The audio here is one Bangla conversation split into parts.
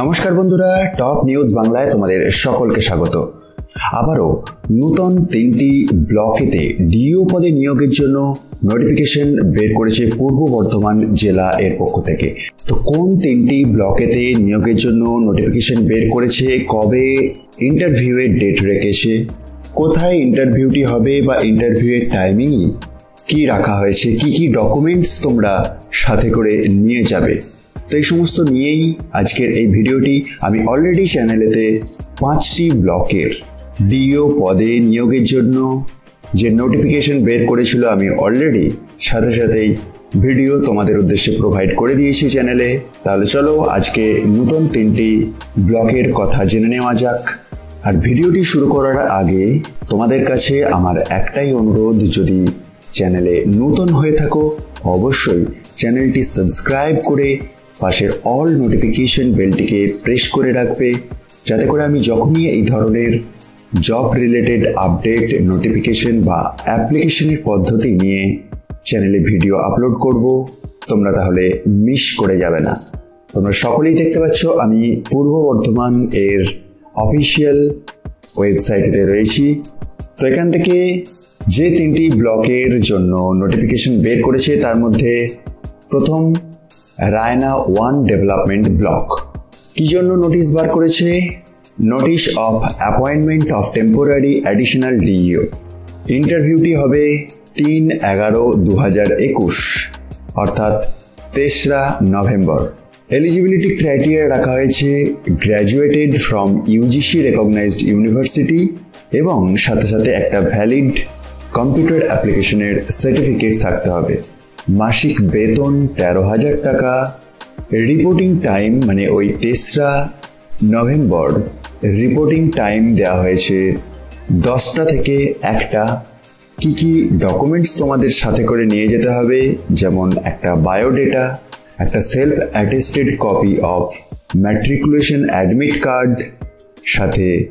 নমস্কার বন্ধুরা টপ নিউজ বাংলায় তোমাদের সকলকে স্বাগত। আবারও নূতন তিনটি ব্লকেতে ডিও পদে নিয়োগের জন্য নোটিফিকেশন বের করেছে পূর্ব বর্ধমান জেলা এর পক্ষ থেকে। তো কোন তিনটি ব্লকেতে নিয়োগের জন্য নোটিফিকেশন বের করেছে, কবে ইন্টারভিউয়ের ডেট রেখেছে, কোথায় ইন্টারভিউটি হবে বা ইন্টারভিউয়ের টাইমিংই কি রাখা হয়েছে, কি কি ডকুমেন্টস তোমরা সাথে করে নিয়ে যাবে? তো এই সমস্ত নিয়েই আজকের এই ভিডিওটি। আমি অলরেডি চ্যানেলেতে পাঁচটি ব্লকের ডিও পদে নিয়োগের জন্য যে নোটিফিকেশন বের করেছিল, আমি অলরেডি সাথে সাথেই ভিডিও তোমাদের উদ্দেশ্যে প্রোভাইড করে দিয়েছি চ্যানেলে তাহলে চলো আজকে নতুন তিনটি ব্লকের কথা জেনে নেওয়া যাক। আর ভিডিওটি শুরু করার আগে তোমাদের কাছে আমার একটাই অনুরোধ, যদি চ্যানেলে নতুন হয়ে থাকো, অবশ্যই চ্যানেলটি সাবস্ক্রাইব করে পাশের অল নোটিফিকেশন বেলটিকে প্রেস করে রাখবে, যাতে করে আমি যখনই এই ধরনের জব রিলেটেড আপডেট নোটিফিকেশন বা অ্যাপ্লিকেশনের পদ্ধতি নিয়ে চ্যানেলে ভিডিও আপলোড করব, তোমরা তাহলে মিস করে যাবে না। তোমরা সকলেই দেখতে পাচ্ছ, আমি পূর্ব বর্ধমান এর অফিসিয়াল ওয়েবসাইটে রয়েছি। তো এখান থেকে যে তিনটি ব্লকের জন্য নোটিফিকেশন বের করেছে, তার মধ্যে প্রথম রায়না ওয়ান ডেভেলপমেন্ট ব্লক কি জন্য নোটিশ বার করেছে? Notice of appointment of temporary additional DEO ইন্টারভিউটি হবে তিন এগারো দু হাজার একুশ, অর্থাৎ তেসরা নভেম্বর। এলিজিবিলিটি ক্রাইটেরিয়া রাখা হয়েছে graduated from UGC recognised university এবং সাথে সাথে একটা ভ্যালিড কম্পিউটার অ্যাপ্লিকেশনের সার্টিফিকেট থাকতে হবে। মাসিক বেতন তেরো হাজার টাকা রিপোর্টিং টাইম মানে ওই তেসরা নভেম্বর রিপোর্টিং টাইম দেওয়া হয়েছে দশটা থেকে একটা। কি কি ডকুমেন্টস তোমাদের সাথে করে নিয়ে যেতে হবে? যেমন একটা বায়োডেটা একটা self attested copy of matriculation admit card সাথে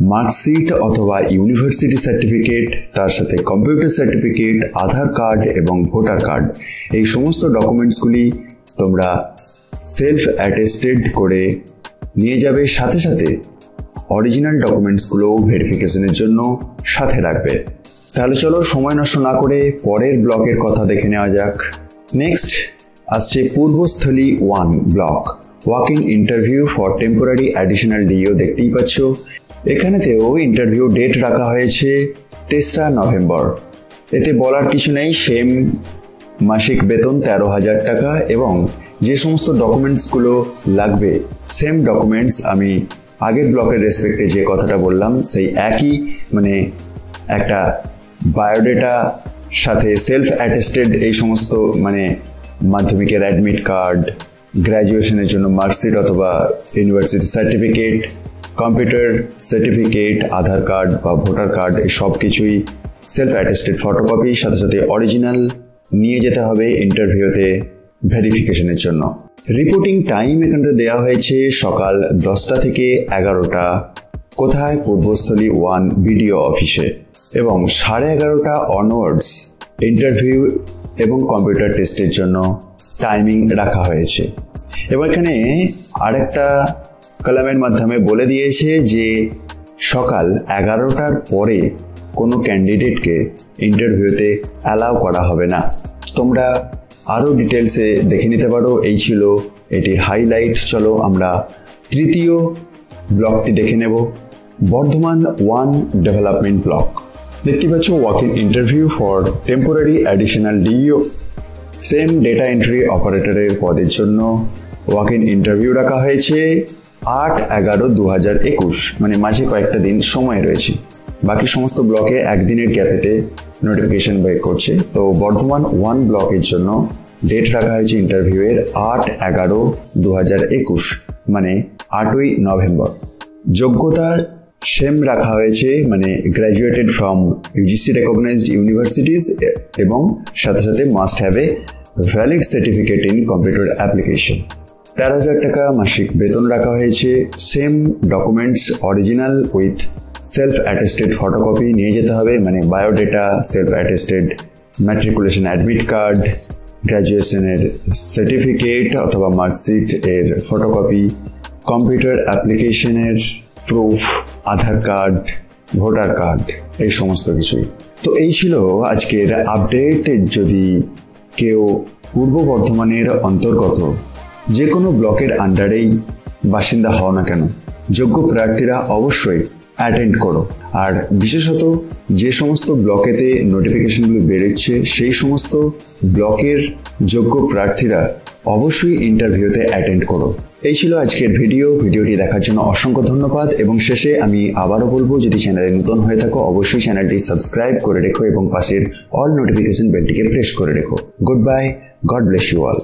মার্কশিট অথবা ইউনিভার্সিটি সার্টিফিকেট, তার সাথে কম্পিউটার সার্টিফিকেট, আধার কার্ড এবং ভোটার কার্ড। এই সমস্ত ডকুমেন্টসগুলি তোমরা সেলফ অ্যাটেস্টেড করে নিয়ে যাবে, সাথে সাথে অরিজিনাল ডকুমেন্টসগুলো ভেরিফিকেশনের জন্য সাথে রাখবে। তাহলে চলো সময় নষ্ট না করে পরের ব্লকের কথা দেখে নেওয়া যাক। নেক্সট আসছে Purbasthali one block. Walk in interview for temporary additional DEO দেখতেই পাচ্ছ। এখানেতেও ইন্টারভিউ ডেট রাখা হয়েছে তেসরা নভেম্বর। এতে বলার কিছু নেই, সেম মাসিক বেতন তেরো হাজার টাকা এবং যে সমস্ত ডকুমেন্টসগুলো লাগবে সেম ডকুমেন্টস আমি আগের ব্লকের রেসপেক্টে যে কথাটা বললাম, সেই একই মানে একটা বায়োডেটা সাথে সেলফ অ্যাটেস্টেড এই সমস্ত মানে মাধ্যমিকের অ্যাডমিট কার্ড গ্র্যাজুয়েশনের জন্য মার্কশিট অথবা university certificate computer certificate, Aadhaar card বা ভোটার কার্ড সব কিছুই সেলফ অ্যাটেস্টেড ফটোকপি সাথে সাথে অরিজিনাল নিয়ে যেতে হবে ইন্টারভিউতে ভেরিফিকেশনের জন্য। রিপোর্টিং টাইম এখানে দেওয়া হয়েছে সকাল দশটা থেকে এগারোটা। কোথায়? পূর্বস্থলী ওয়ান বিডিও অফিসে এবং সাড়ে এগারোটা অনওয়ার্ডস ইন্টারভিউ এবং কম্পিউটার টেস্টের জন্য টাইমিং রাখা হয়েছে। এবং এখানে আরেকটা কলামের মাধ্যমে বলে দিয়েছে যে সকাল এগারোটার পরে কোনো ক্যান্ডিডেটকে ইন্টারভিউতে অ্যালাউ করা হবে না। তোমরা আরও ডিটেলসে দেখে নিতে পারো। এই ছিল এটির হাইলাইট। চলো আমরা তৃতীয় ব্লকটি দেখে নেব। Bardhaman one development block. দেখতে পাচ্ছ walk in interview for temporary additional DEO same data entry অপারেটরের পদের জন্য ওয়াক ইন ইন্টারভিউ রাখা হয়েছে। আট এগারো দু হাজার একুশ। মানে মাঝে কয়েকটা দিন সময় রয়েছে। বাকি সমস্ত ব্লকে একদিনের গ্যাপেতে নোটিফিকেশন বের করছে। তো বর্ধমান ওয়ান ব্লকের জন্য ডেট রাখা হয়েছে ইন্টারভিউয়ের আট এগারো দু হাজার একুশ মানে আটই নভেম্বর। যোগ্যতা সেম রাখা হয়েছে মানে graduated from UGC recognised universities এবং সাথে সাথে must have a valid certificate in computer application তেরো হাজার টাকা মাসিক বেতন রাখা হয়েছে। Same documents original with self attested photocopy নিয়ে যেতে হবে। মানে biodata self attested matriculation admit card গ্র্যাজুয়েশনের certificate অথবা মার্কশিট এর ফটোকপি কম্পিউটার অ্যাপ্লিকেশনের proof Aadhaar card voter card এই সমস্ত কিছুই। তো এই ছিল আজকের আপডেট যদি কেউ পূর্ব বর্ধমানের অন্তর্গত যে কোনো ব্লকের আন্ডারেই বাসিন্দা হও না কেন, যোগ্য প্রার্থীরা অবশ্যই অ্যাটেন্ড করো। আর বিশেষত যে সমস্ত ব্লকেতে নোটিফিকেশনগুলি বেরোচ্ছে, সেই সমস্ত ব্লকের যোগ্য প্রার্থীরা অবশ্যই ইন্টারভিউতে অ্যাটেন্ড করো। এই ছিল আজকের ভিডিও ভিডিওটি দেখার জন্য অসংখ্য ধন্যবাদ এবং শেষে আমি আবারও বলব, যদি চ্যানেলে নতুন হয়ে থাকো, অবশ্যই চ্যানেলটি সাবস্ক্রাইব করে রেখো এবং পাশের অল নোটিফিকেশন বেলটিকে প্রেস করে রেখো। Goodbye God bless you all